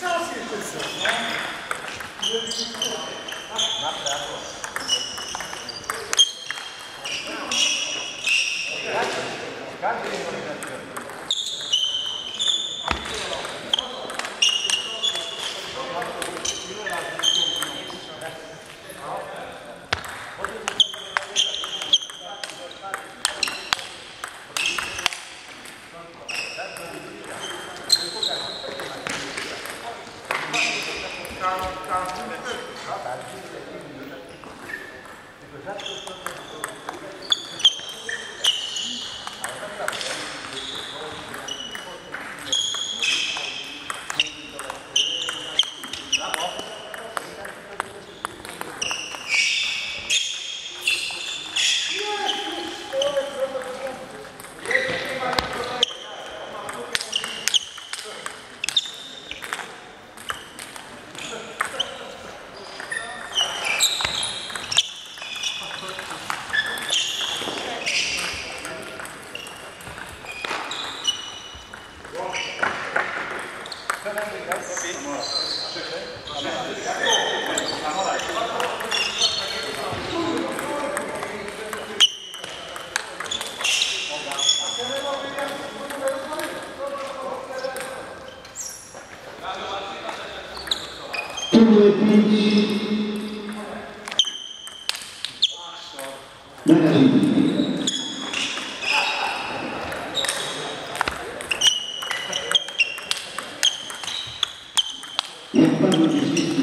Grazie per la That's Jak pan Siempre